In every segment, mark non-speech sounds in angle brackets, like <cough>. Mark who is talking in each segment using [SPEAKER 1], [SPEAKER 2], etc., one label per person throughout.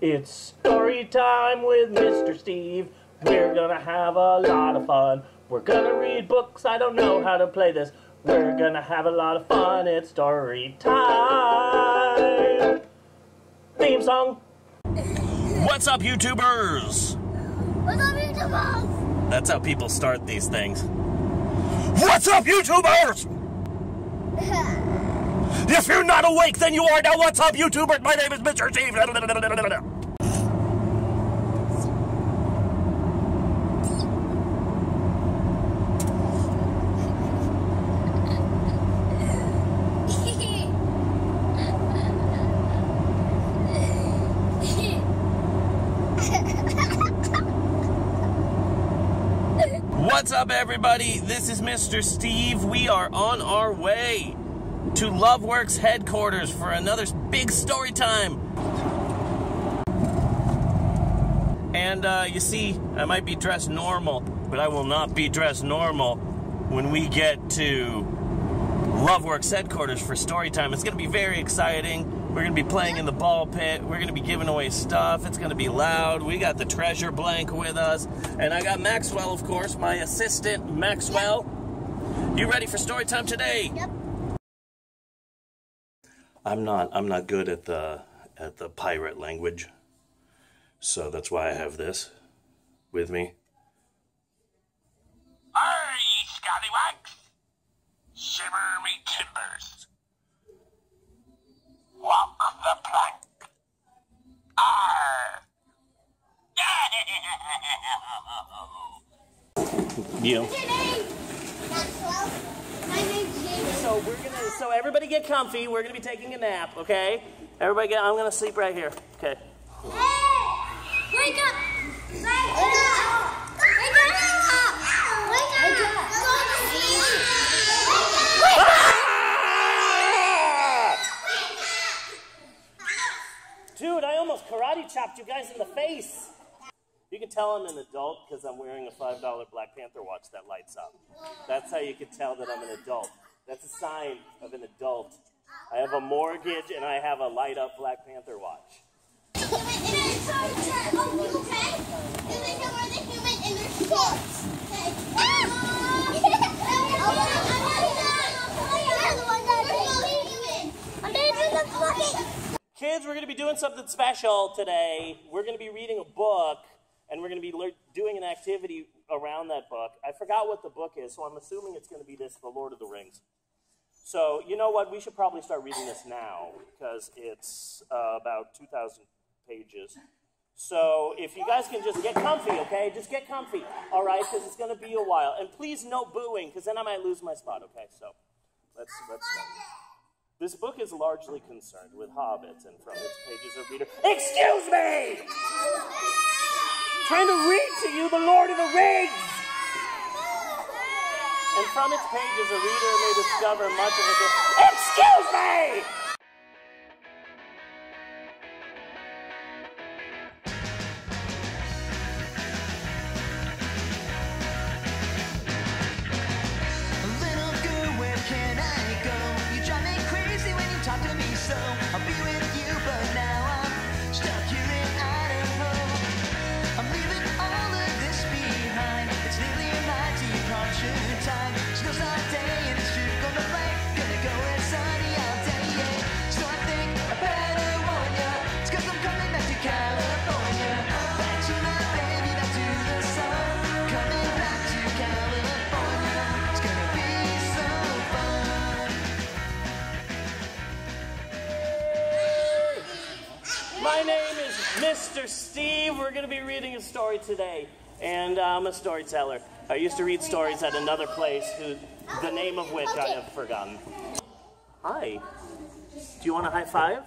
[SPEAKER 1] It's story time with Mr. Steve. We're gonna have a lot of fun. We're gonna read books. I don't know how to play this. We're gonna have a lot of fun. It's story time. Theme song.
[SPEAKER 2] What's up, YouTubers?
[SPEAKER 3] What's up, YouTubers?
[SPEAKER 2] That's how people start these things. What's up, YouTubers? <laughs> If you're not awake, then you are now. What's up, YouTubers? My name is Mr. Steve. What's up, everybody? This is Mr. Steve. We are on our way to Loveworks headquarters for another big story time. And uh, you see, I might be dressed normal, but I will not be dressed normal when we get to Loveworks headquarters for story time. It's going to be very exciting. We're going to be playing in the ball pit. We're going to be giving away stuff. It's going to be loud. We got the treasure blank with us. And I got Maxwell, of course, my assistant, Maxwell. You ready for story time today?
[SPEAKER 3] Yep.
[SPEAKER 2] I'm not I'm not good at the at the pirate language. So that's why I have this with me.
[SPEAKER 4] Arr, ye scallywags! Shiver me timbers! Walk the plank! Arr!
[SPEAKER 2] You.
[SPEAKER 3] What's your name? Maxwell. My name's James.
[SPEAKER 1] So we're gonna. So everybody get comfy. We're gonna be taking a nap. Okay. Everybody get. I'm gonna sleep right here. Okay.
[SPEAKER 3] Hey! Wake up! Wake up! Wake up! Wake up! Go to sleep! Wake up!
[SPEAKER 1] Dude, I almost karate chopped you guys in the face. You can tell I'm an adult because I'm wearing a $5 Black Panther watch that lights up. That's how you can tell that I'm an adult. That's a sign of an adult. I have a mortgage and I have a light up Black Panther watch. Kids, we're going to be doing something special today. We're going to be reading a book and we're going to be doing an activity around that book. I forgot what the book is, so I'm assuming it's going to be this The Lord of the Rings. So, you know what? We should probably start reading this now because it's uh, about 2,000 pages. So, if you guys can just get comfy, okay? Just get comfy, all right? Because it's going to be a while. And please, no booing, because then I might lose my spot, okay? So, let's let's. This book is largely concerned with hobbits, and from its pages a reader. Excuse me! Trying to read to you the Lord of the Rings! And from its pages a reader may discover much of it. Excuse me! Mr. Steve. We're going to be reading a story today, and I'm a storyteller. I used to read stories at another place, who, the name of which I have forgotten. Hi. Do you want a high five?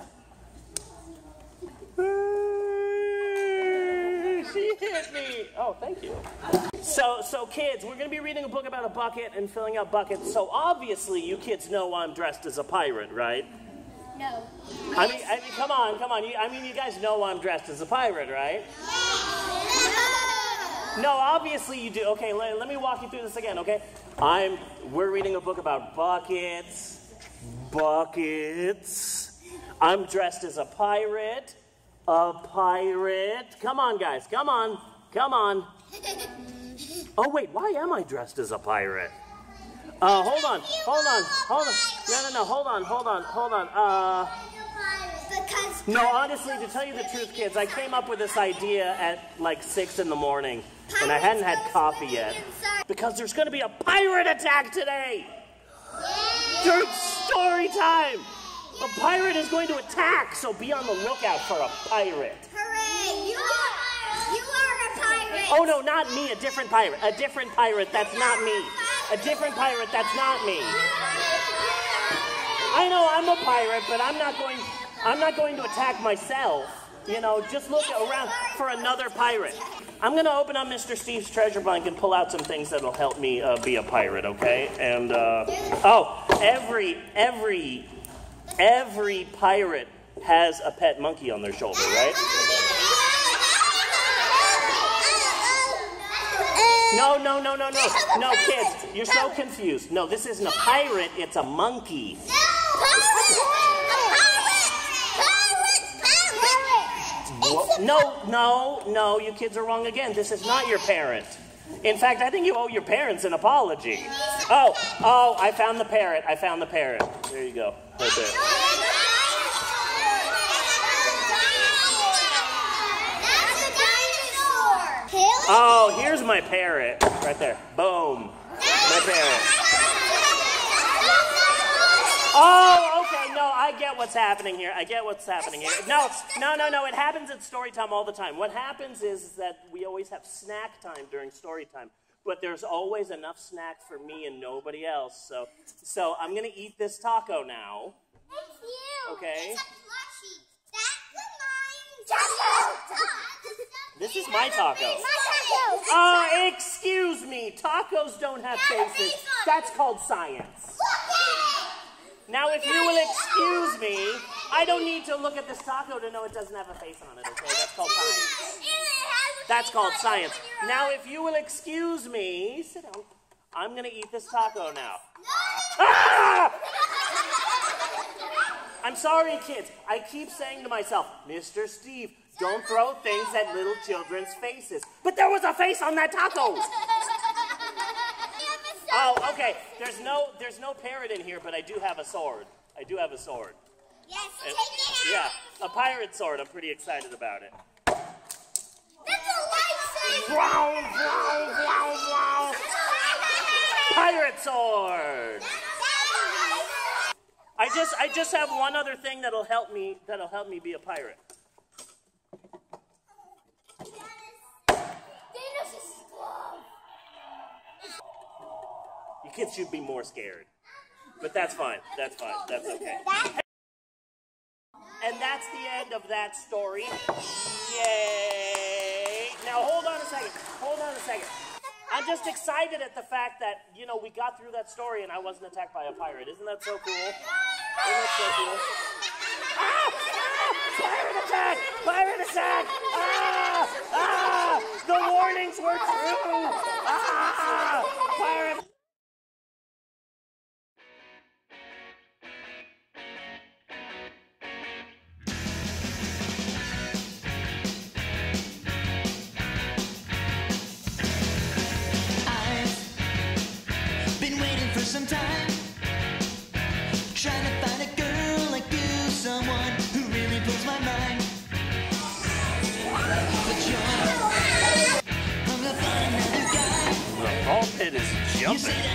[SPEAKER 1] <laughs> She hit me. Oh, thank you. So, so kids, we're going to be reading a book about a bucket and filling up buckets. So obviously, you kids know I'm dressed as a pirate, right?
[SPEAKER 3] No.
[SPEAKER 1] I mean, I mean, come on, come on. You, I mean, you guys know I'm dressed as a pirate, right? No, No, obviously you do. Okay, let, let me walk you through this again, okay? I'm we're reading a book about buckets. Buckets. I'm dressed as a pirate. A pirate. Come on, guys. Come on. Come on. <laughs> Oh, wait. Why am I dressed as a pirate? Uh, hold on. Hold on. Hold on. No, no, no. Hold on. Hold on. Hold on. Uh,
[SPEAKER 3] Because
[SPEAKER 1] no, honestly, to tell you the truth, kids, I came up with this idea at like 6 in the morning, and I hadn't had coffee yet. Because there's going to be a pirate attack today! During story time! A pirate is going to attack, so be on the lookout for a pirate.
[SPEAKER 3] Hooray! You are, you are a pirate.
[SPEAKER 1] Oh no, not me, a different pirate. A different pirate, that's not me. A different pirate, that's not me. I know I'm a pirate, but I'm not going I'm not going to attack myself. You know, just look around for another pirate. I'm gonna open up Mr. Steve's treasure blank and pull out some things that'll help me uh, be a pirate, okay? And uh, oh, every every every pirate has a pet monkey on their shoulder, right? No, no, no, no, no. No, kids, you're so confused. No, this isn't a pirate, it's a monkey. Wha- No, no, no, you kids are wrong again. This is not your parent. In fact, I think you owe your parents an apology. Oh, oh, I found the parrot. I found the parrot. There you go. Right there. Oh, here's my parrot. Right there. Boom. My parrot. Oh, okay. No, I get what's happening here. I get what's happening here. No, no, no, no. It happens at story time all the time. What happens is that we always have snack time during story time. But there's always enough snack for me and nobody else. So, so I'm gonna eat this taco now. It's you. Okay. This is my taco. Oh, excuse me. Tacos don't have faces. That's called science. Now, if you will excuse me, I don't need to look at this taco to know it doesn't have a face on it, okay? That's called science. That's called science. Now, if you will excuse me, sit down. I'm going to eat this taco now. Ah! <laughs> I'm sorry, kids. I keep saying to myself, Mr. Steve, don't throw things at little children's faces. But there was a face on that taco. <laughs> Oh, okay. There's no there's no parrot in here, but I do have a sword. I do have a sword.
[SPEAKER 3] Yes,
[SPEAKER 1] And-
[SPEAKER 3] take it out.
[SPEAKER 1] yeah, a pirate sword. I'm pretty excited about it.
[SPEAKER 3] That's a lightsaber.
[SPEAKER 1] Wow, wow, wow, wow. Pirate sword. I just I just have one other thing that'll help me that'll help me be a pirate.
[SPEAKER 3] Thanos is strong.
[SPEAKER 1] You kids should be more scared. But that's fine. That's fine. That's okay. And that's the end of that story. Yay! Now hold on a second. Hold on a second. I'm just excited at the fact that, you know, we got through that story and I wasn't attacked by a pirate. Isn't that so cool? Isn't that so cool? Ah! Ah! Pirate attack! Pirate attack! Ah! Ah! The warnings were true! Ah! Pirate is